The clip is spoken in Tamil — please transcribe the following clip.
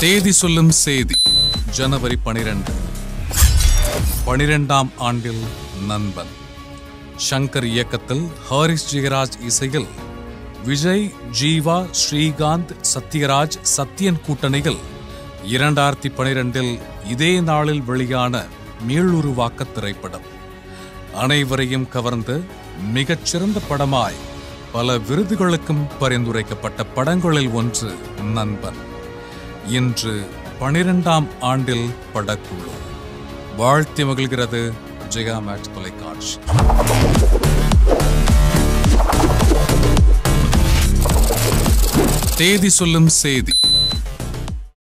தேதி சொல்லும் செய்தி ஜனவரி பனிரெண்டு. பனிரெண்டாம் ஆண்டில் நண்பன். ஷங்கர் இயக்கத்தில் ஹாரிஸ் ஜெயராஜ் இசையில் விஜய் ஜீவா ஸ்ரீகாந்த் சத்யராஜ் சத்யன் கூட்டணியில் இரண்டாயிரத்தி பனிரெண்டில் இதே நாளில் வெளியான மீளுருவாக்க திரைப்படம். அனைவரையும் கவர்ந்து மிகச்சிறந்த படமாய் பல விருதுகளுக்கும் பரிந்துரைக்கப்பட்ட படங்களில் ஒன்று நண்பன். இன்று பனிரெண்டாம் ஆண்டில் படக்குழு. வாழ்த்தி மகிழ்கிறது ஜெயா மேக்ஸ் தொலைக்காட்சி. தேதி சொல்லும் செய்தி.